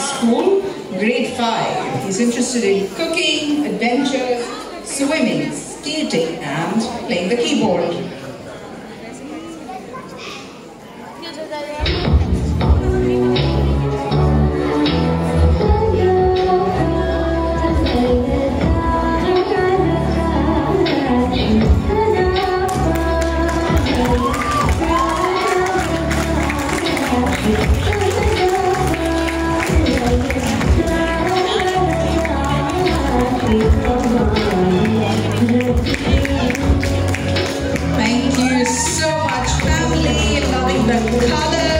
School, grade 5. He's interested in cooking, adventures, swimming, skating and playing the keyboard. Thank you so much, family, loving the colors.